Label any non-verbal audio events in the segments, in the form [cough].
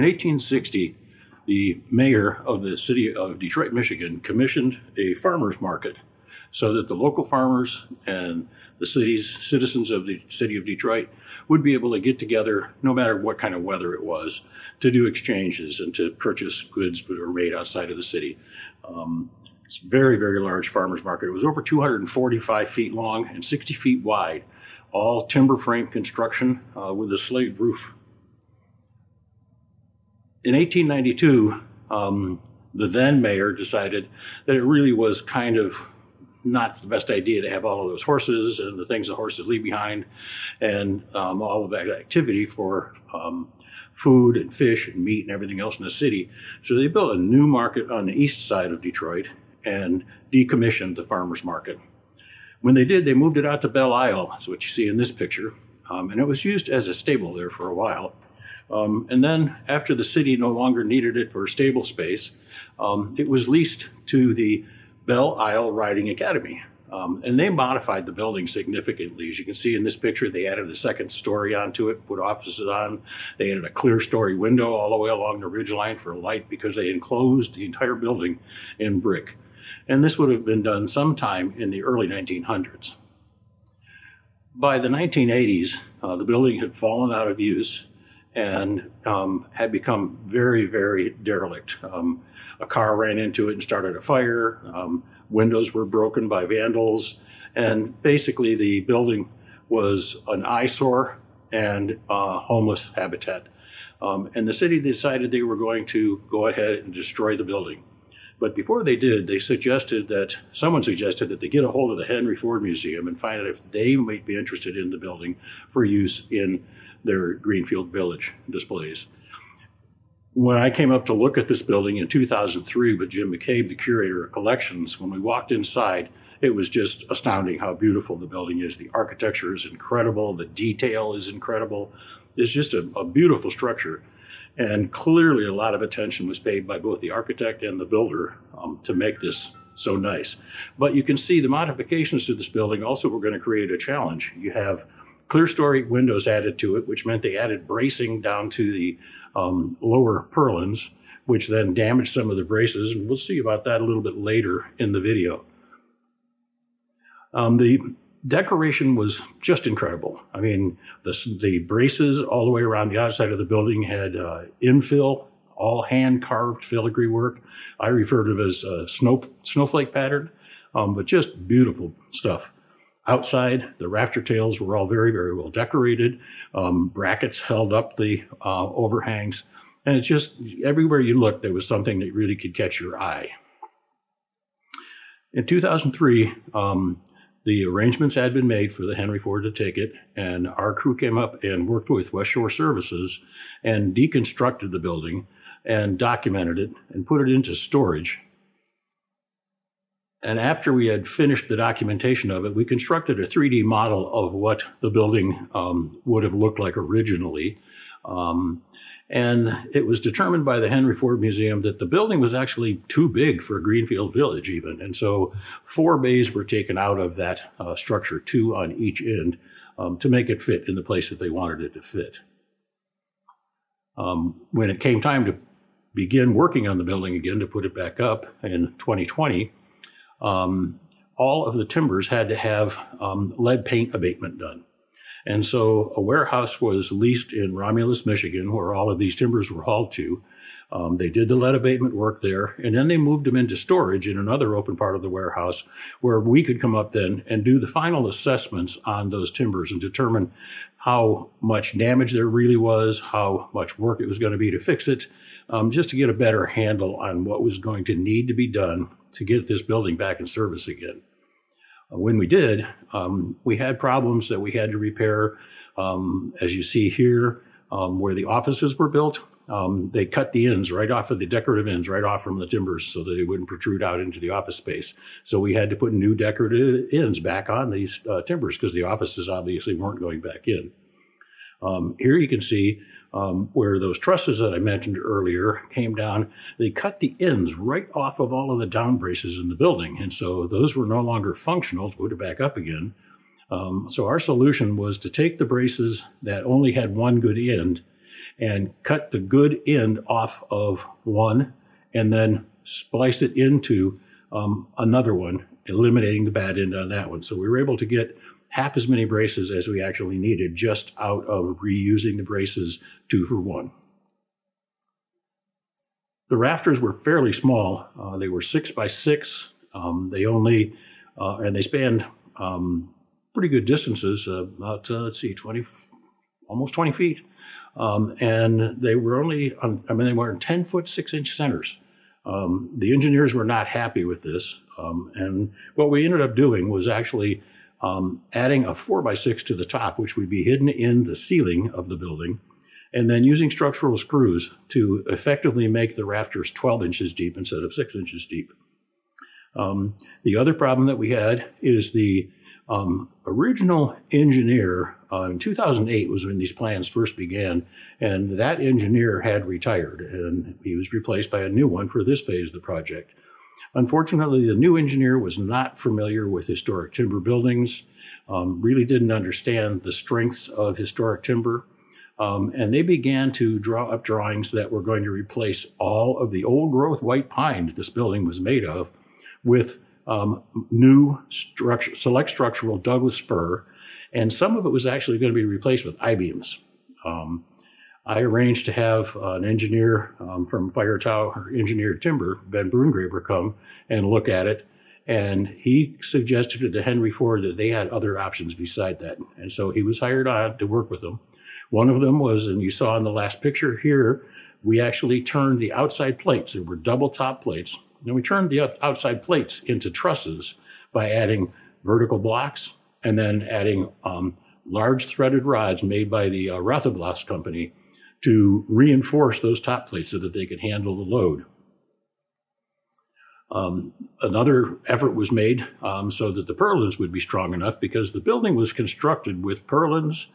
In 1860, the mayor of the city of Detroit, Michigan, commissioned a farmers market so that the local farmers and the city's citizens of the city of Detroit would be able to get together, no matter what kind of weather it was, to do exchanges and to purchase goods that were made outside of the city. Um, it's a very, very large farmers market. It was over 245 feet long and 60 feet wide, all timber frame construction uh, with a slate roof. In 1892, um, the then mayor decided that it really was kind of not the best idea to have all of those horses and the things the horses leave behind and um, all of that activity for um, food and fish and meat and everything else in the city. So they built a new market on the east side of Detroit and decommissioned the farmer's market. When they did, they moved it out to Belle Isle, that's what you see in this picture, um, and it was used as a stable there for a while. Um, and then after the city no longer needed it for stable space, um, it was leased to the Belle Isle Riding Academy. Um, and they modified the building significantly. As you can see in this picture, they added a second story onto it, put offices on. They added a clerestory window all the way along the ridge line for light because they enclosed the entire building in brick. And this would have been done sometime in the early 1900s. By the 1980s, uh, the building had fallen out of use and um, had become very, very derelict. Um, a car ran into it and started a fire. Um, windows were broken by vandals. And basically, the building was an eyesore and uh, homeless habitat. Um, and the city decided they were going to go ahead and destroy the building. But before they did, they suggested that someone suggested that they get a hold of the Henry Ford Museum and find out if they might be interested in the building for use in their Greenfield Village displays. When I came up to look at this building in 2003 with Jim McCabe, the curator of collections, when we walked inside, it was just astounding how beautiful the building is. The architecture is incredible, the detail is incredible. It's just a, a beautiful structure. And clearly, a lot of attention was paid by both the architect and the builder um, to make this so nice. But you can see the modifications to this building also were going to create a challenge. You have clerestory windows added to it, which meant they added bracing down to the um, lower purlins, which then damaged some of the braces. And we'll see about that a little bit later in the video. Um, the decoration was just incredible. I mean, the, the braces all the way around the outside of the building had uh, infill, all hand carved filigree work. I refer to it as a snow, snowflake pattern, um, but just beautiful stuff. Outside, the rafter tails were all very, very well decorated. Um, brackets held up the uh, overhangs. And it's just everywhere you looked, there was something that really could catch your eye. In 2003, um, the arrangements had been made for the Henry Ford to take it, and our crew came up and worked with West Shore Services and deconstructed the building and documented it and put it into storage and after we had finished the documentation of it, we constructed a 3D model of what the building um, would have looked like originally. Um, and it was determined by the Henry Ford Museum that the building was actually too big for a Greenfield Village, even. And so four bays were taken out of that uh, structure, two on each end, um, to make it fit in the place that they wanted it to fit. Um, when it came time to begin working on the building again to put it back up in 2020, um, all of the timbers had to have um, lead paint abatement done. And so a warehouse was leased in Romulus, Michigan, where all of these timbers were hauled to. Um, they did the lead abatement work there, and then they moved them into storage in another open part of the warehouse where we could come up then and do the final assessments on those timbers and determine how much damage there really was, how much work it was going to be to fix it, um, just to get a better handle on what was going to need to be done to get this building back in service again. Uh, when we did, um, we had problems that we had to repair. Um, as you see here, um, where the offices were built, um, they cut the ends right off of the decorative ends, right off from the timbers so that they wouldn't protrude out into the office space. So we had to put new decorative ends back on these uh, timbers because the offices obviously weren't going back in. Um, here you can see um, where those trusses that I mentioned earlier came down. They cut the ends right off of all of the down braces in the building. And so those were no longer functional to put it back up again. Um, so our solution was to take the braces that only had one good end and cut the good end off of one and then splice it into um, another one, eliminating the bad end on that one. So we were able to get half as many braces as we actually needed just out of reusing the braces two for one. The rafters were fairly small. Uh, they were six by six. Um, they only, uh, and they spanned um, pretty good distances, uh, about, uh, let's see, 20, almost 20 feet. Um, and they were only, on, I mean, they were in 10 foot, six inch centers. Um, the engineers were not happy with this. Um, and what we ended up doing was actually um, adding a four by six to the top, which would be hidden in the ceiling of the building, and then using structural screws to effectively make the rafters 12 inches deep instead of six inches deep. Um, the other problem that we had is the um, original engineer uh, in 2008 was when these plans first began, and that engineer had retired, and he was replaced by a new one for this phase of the project. Unfortunately, the new engineer was not familiar with historic timber buildings, um, really didn't understand the strengths of historic timber, um, and they began to draw up drawings that were going to replace all of the old growth white pine that this building was made of with um, new structure, select structural Douglas fir, and some of it was actually going to be replaced with I-beams. Um, I arranged to have uh, an engineer um, from Fire Tower Engineered Timber, Ben Brungraber, come and look at it. And he suggested to Henry Ford that they had other options beside that. And so he was hired on to work with them. One of them was, and you saw in the last picture here, we actually turned the outside plates. They were double top plates. And we turned the outside plates into trusses by adding vertical blocks and then adding um, large threaded rods made by the uh, Rothoblaas company to reinforce those top plates so that they could handle the load. Um, another effort was made um, so that the purlins would be strong enough because the building was constructed with purlins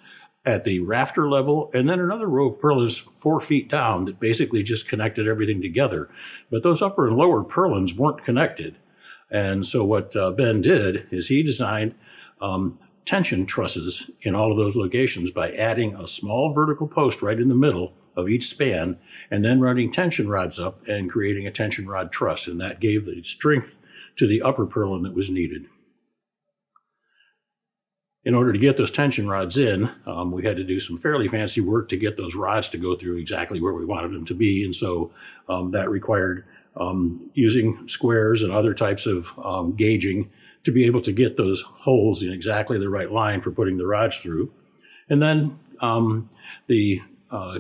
at the rafter level and then another row of purlins four feet down that basically just connected everything together. But those upper and lower purlins weren't connected. And so what uh, Ben did is he designed um, tension trusses in all of those locations by adding a small vertical post right in the middle of each span and then running tension rods up and creating a tension rod truss. And that gave the strength to the upper purlin that was needed. In order to get those tension rods in, um, we had to do some fairly fancy work to get those rods to go through exactly where we wanted them to be. And so um, that required um, using squares and other types of um, gauging to be able to get those holes in exactly the right line for putting the rods through. And then um, the uh,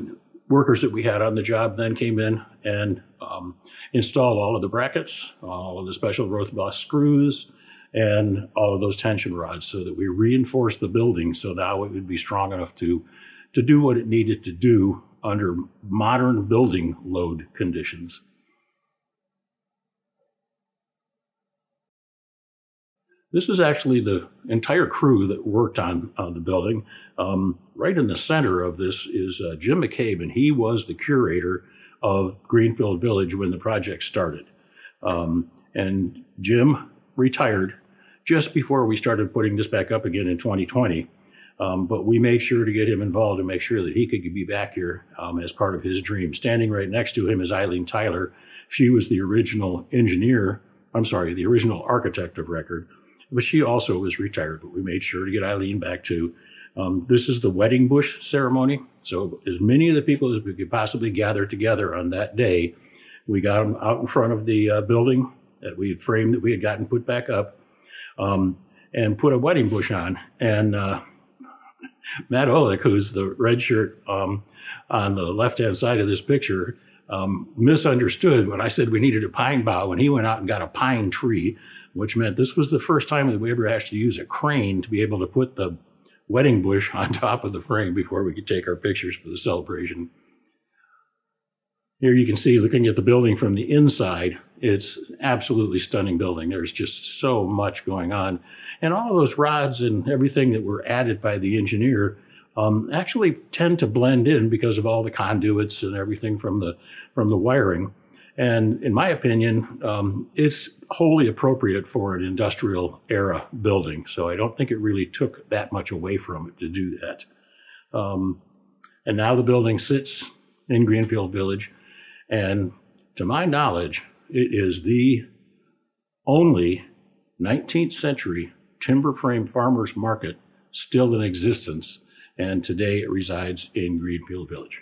workers that we had on the job then came in and um, installed all of the brackets, all of the special Rothoblaas screws, and all of those tension rods so that we reinforced the building so now it would be strong enough to, to do what it needed to do under modern building load conditions. This is actually the entire crew that worked on, the building. Um, right in the center of this is uh, Jim McCabe, and he was the curator of Greenfield Village when the project started. Um, and Jim retired just before we started putting this back up again in 2020. Um, but we made sure to get him involved and make sure that he could be back here um, as part of his dream. Standing right next to him is Eileen Tyler. She was the original engineer, I'm sorry, the original architect of record but she also was retired. But we made sure to get Eileen back too. Um, this is the wedding bush ceremony. So as many of the people as we could possibly gather together on that day, we got them out in front of the uh, building that we had framed that we had gotten put back up, um, and put a wedding bush on. And uh, [laughs] Matt Olick, who's the red shirt um, on the left hand side of this picture, um, misunderstood when I said we needed a pine bough, and he went out and got a pine tree which meant this was the first time that we ever had to use a crane to be able to put the wedding bush [laughs] on top of the frame before we could take our pictures for the celebration. Here you can see, looking at the building from the inside, it's absolutely stunning building. There's just so much going on. And all of those rods and everything that were added by the engineer um, actually tend to blend in because of all the conduits and everything from the, from the wiring. And in my opinion, um, it's wholly appropriate for an industrial era building. So I don't think it really took that much away from it to do that. Um, and now the building sits in Greenfield Village. And to my knowledge, it is the only 19th century timber frame farmers market still in existence. And today it resides in Greenfield Village.